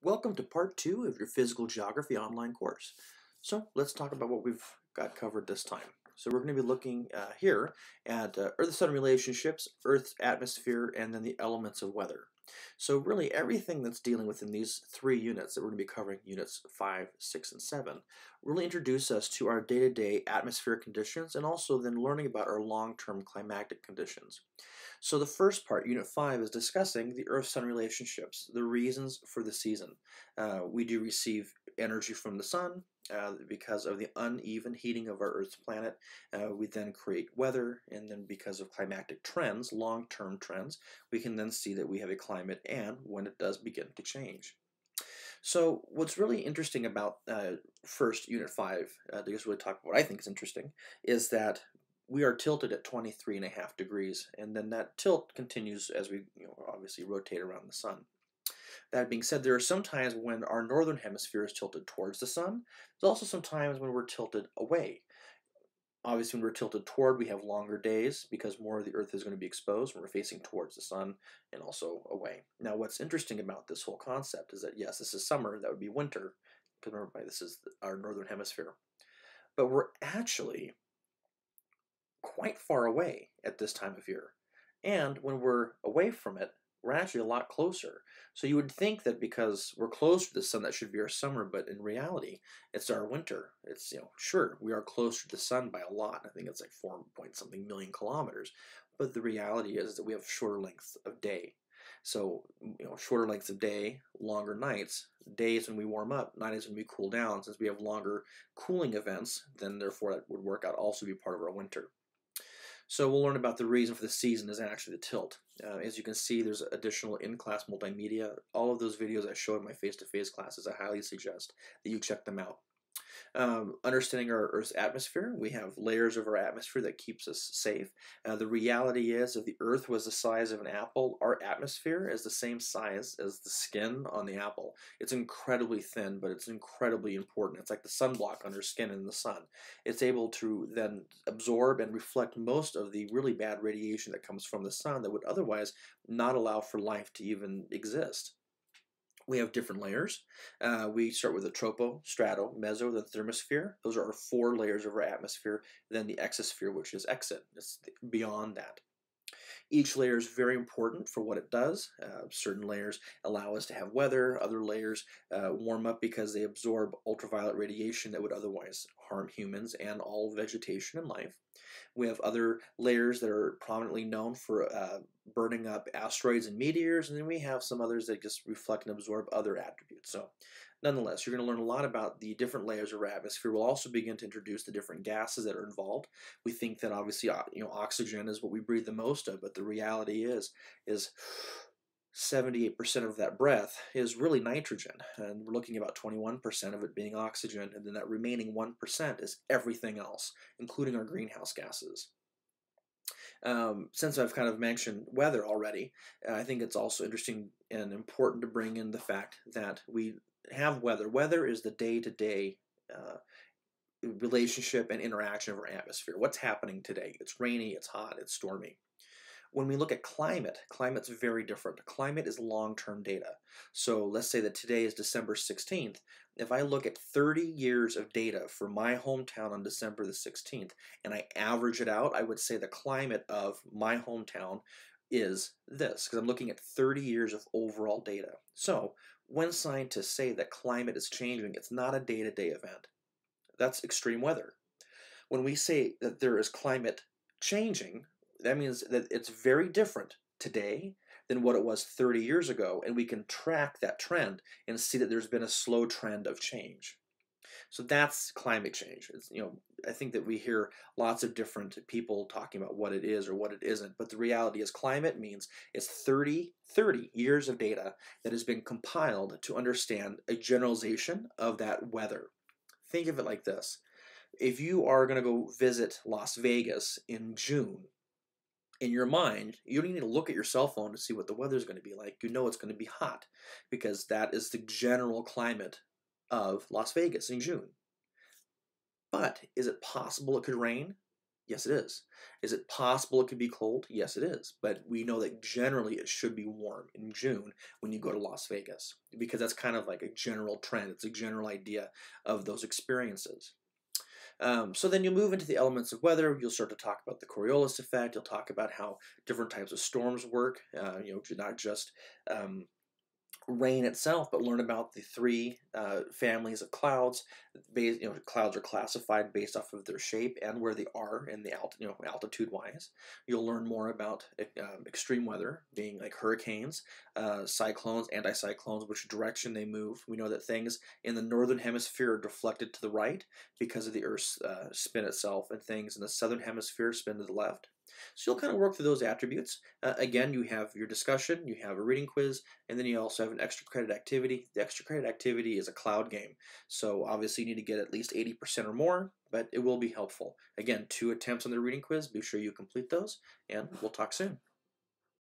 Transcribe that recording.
Welcome to part two of your physical geography online course. So let's talk about what we've got covered this time. So we're going to be looking uh, here at uh, Earth-Sun relationships, Earth's atmosphere, and then the elements of weather. So really everything that's dealing within these three units that we're going to be covering, units 5, 6, and 7, really introduce us to our day-to-day -day atmospheric conditions and also then learning about our long-term climatic conditions. So the first part, Unit 5, is discussing the Earth-Sun relationships, the reasons for the season. Uh, we do receive energy from the sun uh, because of the uneven heating of our Earth's planet. Uh, we then create weather, and then because of climatic trends, long-term trends, we can then see that we have a climate and when it does begin to change. So what's really interesting about uh, first Unit 5, uh, to just really talk about what I think is interesting, is that we are tilted at 23 and a half degrees, and then that tilt continues as we you know, obviously rotate around the sun. That being said, there are some times when our northern hemisphere is tilted towards the sun. There's also some times when we're tilted away. Obviously, when we're tilted toward, we have longer days because more of the Earth is going to be exposed when we're facing towards the sun and also away. Now, what's interesting about this whole concept is that, yes, this is summer, that would be winter, because remember, this is our northern hemisphere. But we're actually quite far away at this time of year. And when we're away from it, we're actually a lot closer. So you would think that because we're close to the sun, that should be our summer, but in reality, it's our winter. It's, you know, sure, we are closer to the sun by a lot. I think it's like four point something million kilometers. But the reality is that we have shorter lengths of day. So, mm, you know, shorter lengths of day, longer nights. Days when we warm up, nights when we cool down. Since we have longer cooling events, then therefore that would work out also be part of our winter. So we'll learn about the reason for the season is actually the tilt. Uh, as you can see, there's additional in-class multimedia. All of those videos I show in my face-to-face -face classes, I highly suggest that you check them out. Um, understanding our Earth's atmosphere, we have layers of our atmosphere that keeps us safe. Uh, the reality is, if the Earth was the size of an apple, our atmosphere is the same size as the skin on the apple. It's incredibly thin, but it's incredibly important. It's like the sunblock on your skin in the sun. It's able to then absorb and reflect most of the really bad radiation that comes from the sun that would otherwise not allow for life to even exist we have different layers. Uh, we start with the tropo, strato, meso, the thermosphere. Those are our four layers of our atmosphere. Then the exosphere, which is exit. It's beyond that. Each layer is very important for what it does. Uh, certain layers allow us to have weather, other layers uh, warm up because they absorb ultraviolet radiation that would otherwise harm humans and all vegetation and life. We have other layers that are prominently known for uh, burning up asteroids and meteors, and then we have some others that just reflect and absorb other attributes. So nonetheless, you're going to learn a lot about the different layers of our atmosphere. We'll also begin to introduce the different gases that are involved. We think that obviously, you know, oxygen is what we breathe the most of, but the reality is, is 78% of that breath is really nitrogen, and we're looking about 21% of it being oxygen, and then that remaining 1% is everything else, including our greenhouse gases. Um, since I've kind of mentioned weather already, I think it's also interesting and important to bring in the fact that we have weather. Weather is the day-to-day uh, relationship and interaction of our atmosphere. What's happening today? It's rainy, it's hot, it's stormy. When we look at climate, climate's very different. Climate is long-term data. So let's say that today is December 16th. If I look at 30 years of data for my hometown on December the 16th and I average it out, I would say the climate of my hometown is this because I'm looking at 30 years of overall data. So when scientists say that climate is changing, it's not a day-to-day event. That's extreme weather. When we say that there is climate changing, that means that it's very different today than what it was 30 years ago, and we can track that trend and see that there's been a slow trend of change. So that's climate change. It's, you know, I think that we hear lots of different people talking about what it is or what it isn't, but the reality is climate means it's 30, 30 years of data that has been compiled to understand a generalization of that weather. Think of it like this. If you are going to go visit Las Vegas in June, in your mind, you don't need to look at your cell phone to see what the weather is going to be like. You know it's going to be hot because that is the general climate of Las Vegas in June. But is it possible it could rain? Yes, it is. Is it possible it could be cold? Yes, it is. But we know that generally it should be warm in June when you go to Las Vegas because that's kind of like a general trend. It's a general idea of those experiences. Um, so then you move into the elements of weather. You'll start to talk about the Coriolis effect. You'll talk about how different types of storms work. Uh, you know, not just um, rain itself, but learn about the three uh, families of clouds. Based, you know, clouds are classified based off of their shape and where they are in the alt, you know, altitude wise. You'll learn more about um, extreme weather, being like hurricanes, uh, cyclones, anticyclones, which direction they move. We know that things in the northern hemisphere are deflected to the right because of the Earth's uh, spin itself, and things in the southern hemisphere spin to the left. So you'll kind of work through those attributes. Uh, again, you have your discussion, you have a reading quiz, and then you also have an extra credit activity. The extra credit activity is a cloud game. So obviously you need to get at least 80% or more, but it will be helpful. Again, two attempts on the reading quiz. Be sure you complete those, and we'll talk soon.